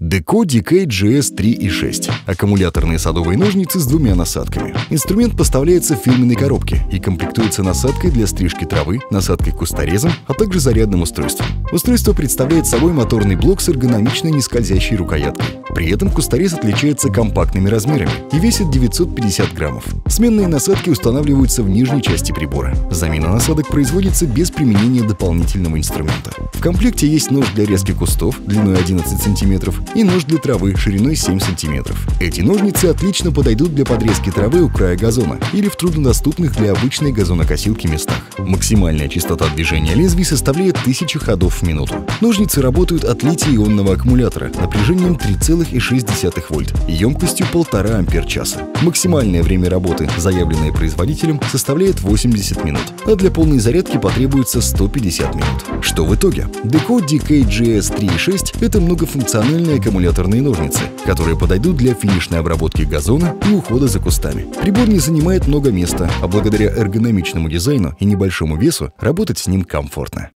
Deco DK GS 3 и 6. Аккумуляторные садовые ножницы с двумя насадками. Инструмент поставляется в фирменной коробке и комплектуется насадкой для стрижки травы, насадкой кусторезом, а также зарядным устройством. Устройство представляет собой моторный блок с эргономичной нескользящей рукояткой. При этом кусторез отличается компактными размерами и весит 950 граммов. Сменные насадки устанавливаются в нижней части прибора. Замена насадок производится без применения дополнительного инструмента. В комплекте есть нож для резки кустов длиной 11 сантиметров и нож для травы шириной 7 см. Эти ножницы отлично подойдут для подрезки травы у края газона или в труднодоступных для обычной газонокосилки местах. Максимальная частота движения лезвий составляет 1000 ходов в минуту. Ножницы работают от литий-ионного аккумулятора напряжением 3,6 вольт и емкостью 1,5 ампер-часа. Максимальное время работы, заявленное производителем, составляет 80 минут, а для полной зарядки потребуется 150 минут. Что в итоге? Deco DKGS 3.6 — это многофункциональная аккумуляторные ножницы, которые подойдут для финишной обработки газона и ухода за кустами. Прибор не занимает много места, а благодаря эргономичному дизайну и небольшому весу работать с ним комфортно.